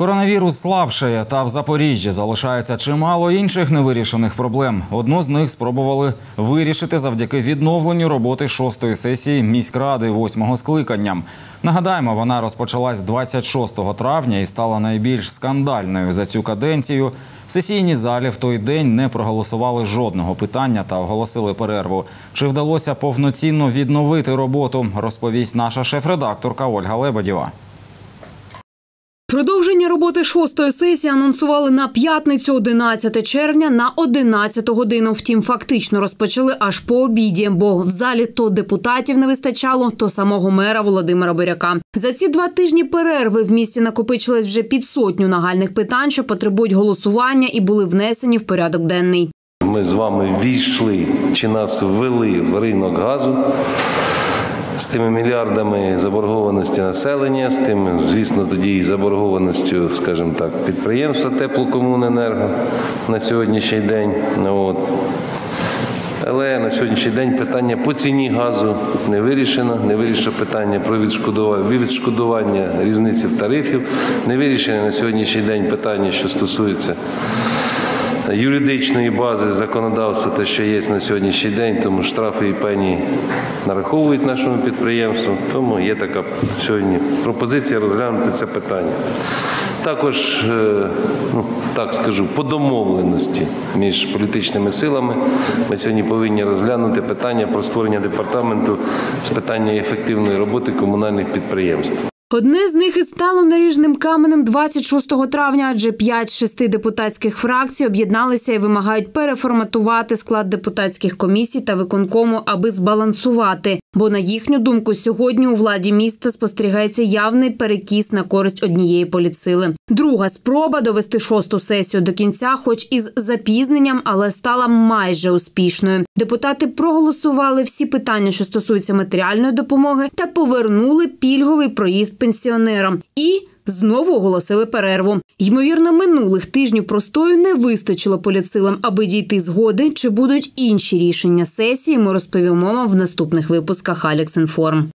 Коронавірус слабшає, та в Запоріжжі залишається чимало інших невирішених проблем. Одну з них спробували вирішити завдяки відновленню роботи шостої сесії міськради восьмого скликання. Нагадаємо, вона розпочалась 26 травня і стала найбільш скандальною за цю каденцію. В сесійній залі в той день не проголосували жодного питання та оголосили перерву. Чи вдалося повноцінно відновити роботу? Розповість наша шеф-редакторка Ольга Лебедєва. Продовження роботи шостої сесії анонсували на п'ятницю, 11 червня, на 11 годину. Втім, фактично розпочали аж по обіді, бо в залі то депутатів не вистачало, то самого мера Володимира Боряка. За ці два тижні перерви в місті накопичилось вже під сотню нагальних питань, що потребують голосування і були внесені в порядок денний. Ми з вами війшли чи нас ввели в ринок газу з тими мільярдами заборгованості населення, з тим, звісно, тоді і заборгованістю, скажімо так, підприємства теплокомуненерго на сьогоднішній день. Ну, От. Але на сьогоднішній день питання по ціні газу не вирішено, не вирішено питання про відшкодування, відшкодування різниці в тарифів, не вирішено на сьогоднішній день питання, що стосується юридичної бази законодавства, те, що є на сьогоднішній день, тому штрафи і пені нараховують нашому підприємству. Тому є така сьогодні пропозиція розглянути це питання. Також, е, ну так скажу, по домовленості між політичними силами ми сьогодні повинні розглянути питання про створення департаменту з питання ефективної роботи комунальних підприємств. Одне з них і стало наріжним каменем 26 травня, адже 5 з 6 депутатських фракцій об'єдналися і вимагають переформатувати склад депутатських комісій та виконкому, аби збалансувати. Бо на їхню думку, сьогодні у владі міста спостерігається явний перекіс на користь однієї політсили. Друга спроба довести шосту сесію до кінця, хоч із запізненням, але стала майже успішною. Депутати проголосували всі питання, що стосуються матеріальної допомоги, та повернули пільговий проїзд пенсіонерам і. Знову оголосили перерву. Ймовірно, минулих тижнів простою не вистачило політсилам, аби дійти згоди, чи будуть інші рішення сесії. Ми розповімо вам в наступних випусках Алекс Інформ.